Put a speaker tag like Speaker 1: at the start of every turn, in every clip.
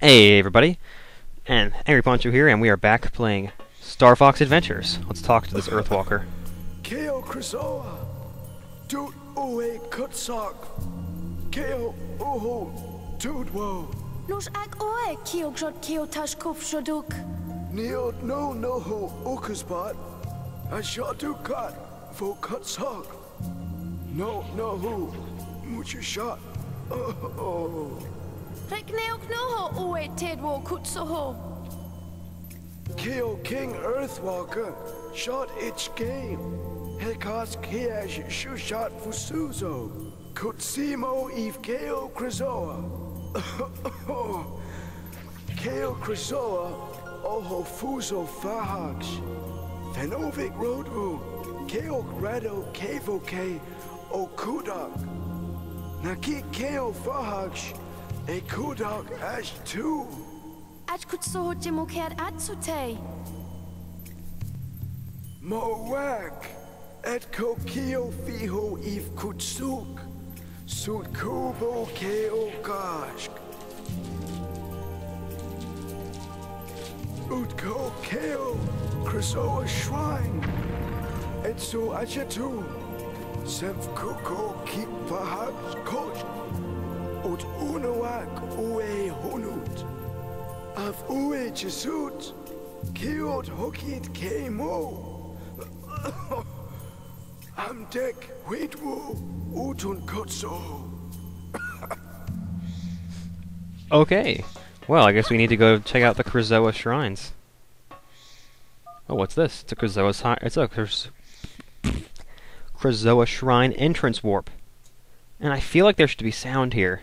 Speaker 1: Hey everybody, and Angry Poncho here, and we are back playing Star Fox Adventures. Let's talk to this Earthwalker.
Speaker 2: Keo Krasoa, Dut Oe Kutsak, Keo Uho, Tudwo,
Speaker 3: Nos ag oe kiogrod kiotash kuf shoduk.
Speaker 2: Neo no Noho Ukasbat, Ashatu Kat, Vo Kutsak, No Noho, Mucha Shot, Oh, oh, oh. Oh.
Speaker 3: Rek neok noho tedwo kutsoho.
Speaker 2: Keo King Earthwalker, shot its game. Hekas Kiash Shushat Fusuzo, Kutsimo Eve Keo Krasoa. Keo Krasoa, Oho Fuso Fahax, Fenovic Rodu, Keo Grado Kevo K, Okudak. Naki Keo Fahax, A Kudak Ash 2.
Speaker 3: Ach kutsoho jimokert atsute.
Speaker 2: Moak, et kokio fiho if kutsuk, sut kubo keo kashk. Utko keo, Krasoa shrine, et so achatu, sev kuko kipahak kosh, ue ue kiot hokit. Am utun kotso.
Speaker 1: Okay, well, I guess we need to go check out the Krazoa shrines. Oh, what's this? It's a Krazoa si- It's a Krazoa shrine entrance warp, and I feel like there should be sound here,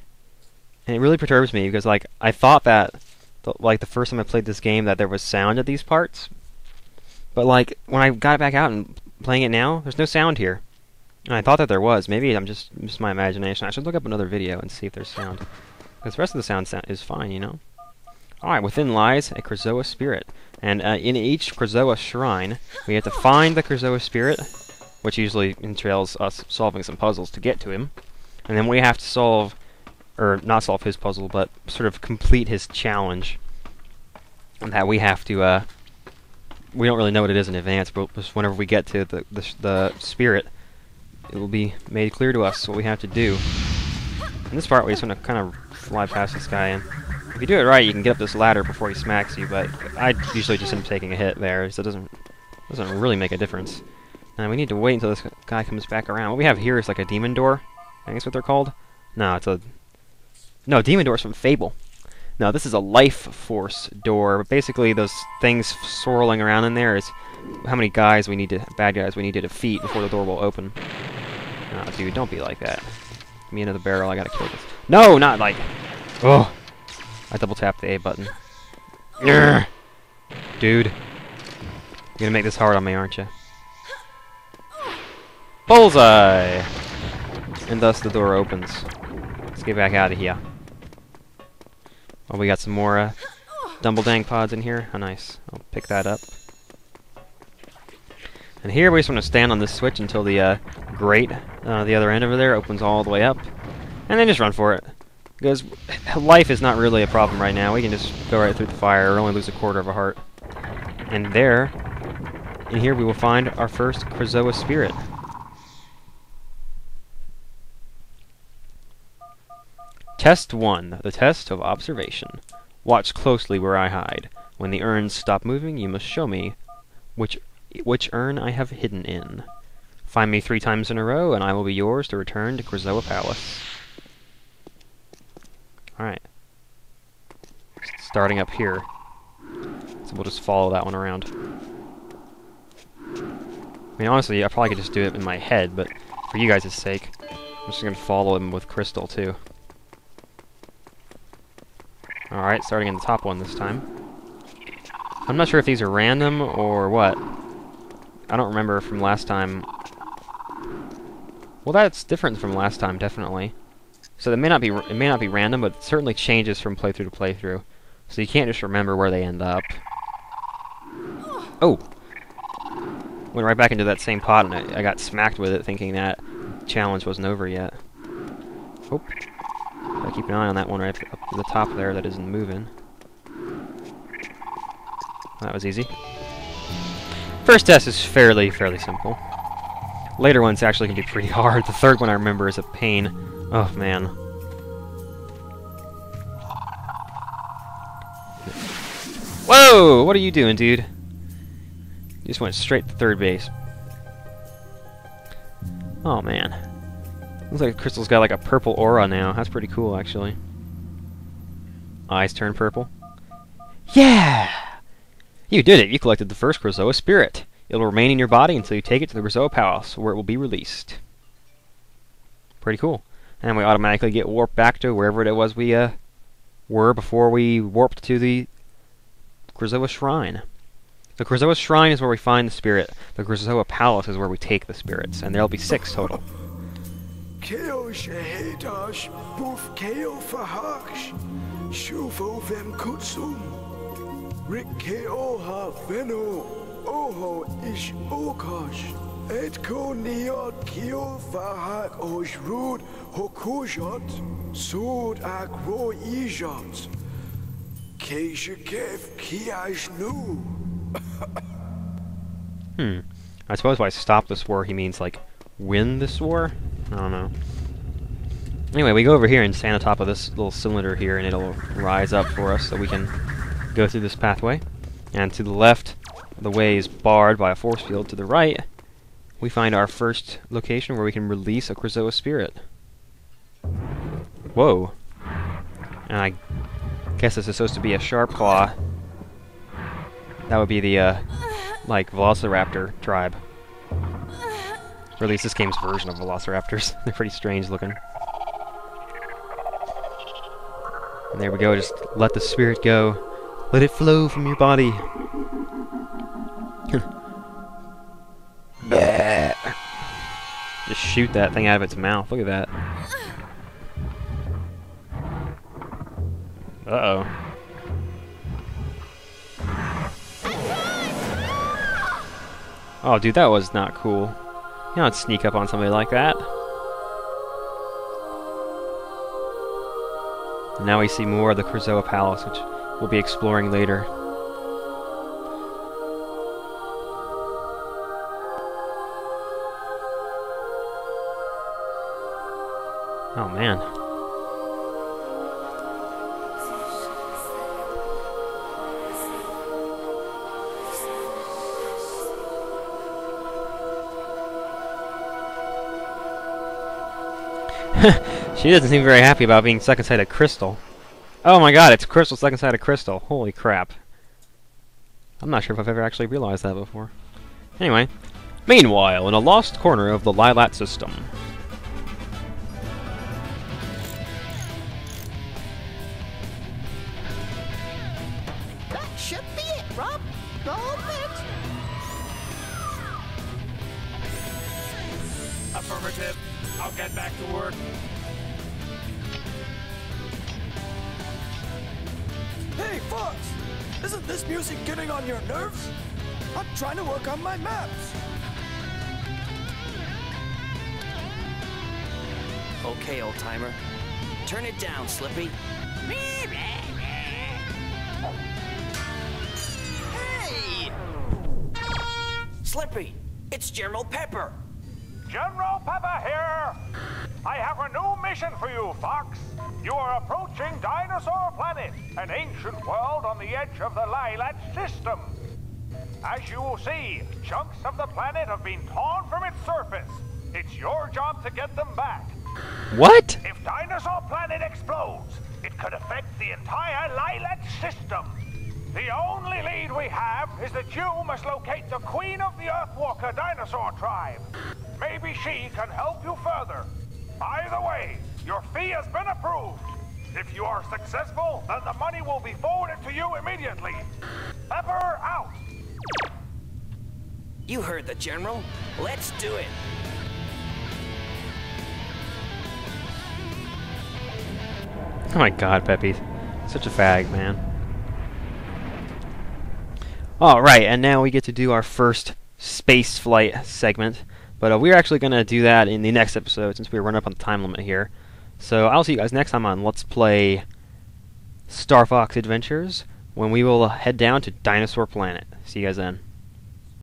Speaker 1: and it really perturbs me because, like, I thought that, the, like, the first time I played this game, that there was sound at these parts, but like when I got it back out and playing it now, there's no sound here. And I thought that there was. Maybe I'm just just my imagination. I should look up another video and see if there's sound. Because the rest of the sound sa- is fine, you know. All right, within lies a Krazoa spirit, and uh, in each Krazoa shrine, we have to find the Krazoa spirit, which usually entails us solving some puzzles to get to him, and then we have to solve, or not solve his puzzle, but sort of complete his challenge. That we have to uh, we don't really know what it is in advance, but just whenever we get to the the, the spirit, it will be made clear to us what we have to do. In this part, we just want to kind of fly past this guy, and if you do it right, you can get up this ladder before he smacks you. But I usually just end up taking a hit there, so it doesn't doesn't really make a difference. And we need to wait until this guy comes back around. What we have here is like a demon door. I that's what they're called. No, it's a no demon doors from Fable. No, this is a life force door. Basically, those things swirling around in there is how many guys we need to, bad guys we need to defeat before the door will open. Oh, dude, don't be like that. Me another barrel. I gotta kill this. No, not like. Oh, I double tapped the A button. Urgh. Dude, you're gonna make this hard on me, aren't you? Bullseye! And thus the door opens. Let's get back out of here. Oh, we got some more uh, Dumbledang pods in here. How nice. I'll pick that up. And here we just want to stand on this switch until the uh, grate, uh, the other end over there, opens all the way up. And then just run for it. Because life is not really a problem right now. We can just go right through the fire or only lose a quarter of a heart. And there, in here we will find our first Krazoa spirit. Test 1. The test of observation. Watch closely where I hide. When the urns stop moving, you must show me which which urn I have hidden in. Find me three times in a row, and I will be yours to return to Krazoa Palace. Alright. Starting up here. So we'll just follow that one around. I mean, honestly, I probably could just do it in my head, but for you guys' sake, I'm just going to follow him with Crystal, too. Alright, starting in the top one this time. I'm not sure if these are random or what. I don't remember from last time. Well, that's different from last time, definitely. So it may not be it may not be random, but it certainly changes from playthrough to playthrough. So you can't just remember where they end up. Oh! Went right back into that same pot, and I, I got smacked with it, thinking that challenge wasn't over yet. Oh. Gotta keep an eye on that one right up to the top there that isn't moving. That was easy. First test is fairly, fairly simple. Later ones actually can be pretty hard. The third one I remember is a pain. Oh, man. Whoa! What are you doing, dude? You just went straight to third base. Oh, man. Looks like Crystal's got like a purple aura now. That's pretty cool, actually. Eyes turn purple. Yeah! You did it! You collected the first Krazoa spirit. It'll remain in your body until you take it to the Krazoa Palace, where it will be released. Pretty cool. And we automatically get warped back to wherever it was we uh, were before we warped to the Krazoa Shrine. The Krazoa Shrine is where we find the spirit. The Krazoa Palace is where we take the spirits, and there'll be six total.
Speaker 2: Keo Shahedash, Boof Keo Fahash, Shufo Vem Kutsum, Rick Keo Ha Veno, Oho Ish Okash, Etko Niot Keo Fahak Osh Rud Hokujot, Sud Agro Ijot, Keishakev Kiash Nu.
Speaker 1: Hmm. I suppose by stop this war he means like win this war? I don't know. Anyway, we go over here and stand on top of this little cylinder here and it'll rise up for us so we can go through this pathway. And to the left, the way is barred by a force field. To the right, we find our first location where we can release a Krazoa spirit. Whoa. And I guess this is supposed to be a sharp claw. That would be the, uh, like, Velociraptor tribe. Or at least this game's version of Velociraptors. They're pretty strange looking. And there we go, just let the spirit go. Let it flow from your body. just shoot that thing out of its mouth. Look at that. Uh-oh. Oh, dude, that was not cool. You don't sneak up on somebody like that. Now we see more of the Krazoa Palace, which we'll be exploring later. Oh man. she doesn't seem very happy about being stuck inside a crystal. Oh my god, it's crystal stuck inside a crystal. Holy crap. I'm not sure if I've ever actually realized that before. Anyway. Meanwhile, in a lost corner of the Lylat system.
Speaker 4: That should be it, Rob. Roll it.
Speaker 5: Affirmative. I'll get back to work.
Speaker 2: Hey, Fox! Isn't this music getting on your nerves? I'm trying to work on my maps.
Speaker 6: Okay, old timer. Turn it down, Slippy. Hey! Slippy, it's General Pepper.
Speaker 5: General Pepper here. I have a new mission for you, Fox. You are approaching Dinosaur Planet, an ancient world on the edge of the Lylat system. As you will see, chunks of the planet have been torn from its surface. It's your job to get them back.
Speaker 1: What?
Speaker 5: If Dinosaur Planet explodes, it could affect the entire Lylat system. The only lead we have is that you must locate the Queen of the Earthwalker dinosaur tribe. Maybe she can help you further. Either way, your fee has been approved. If you are successful, then the money will be forwarded to you immediately. Pepper out.
Speaker 6: You heard the General. Let's do it.
Speaker 1: Oh my god, Peppy. Such a fag, man. Alright, and now we get to do our first space flight segment. But uh, we're actually going to do that in the next episode since we run up on the time limit here. So I'll see you guys next time on Let's Play Star Fox Adventures when we will head down to Dinosaur Planet. See you guys then.